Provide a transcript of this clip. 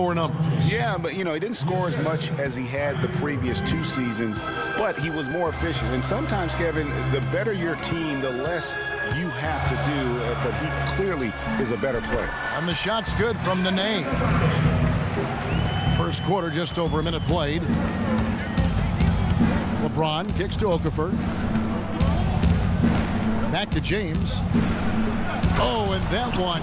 lower numbers. Yeah, but you know, he didn't score as much as he had the previous two seasons, but he was more efficient. And sometimes, Kevin, the better your team, the less you have to do, uh, but he clearly is a better player. And the shot's good from Nene. First quarter, just over a minute played. LeBron kicks to Okafor. Back to James. Oh, and that one.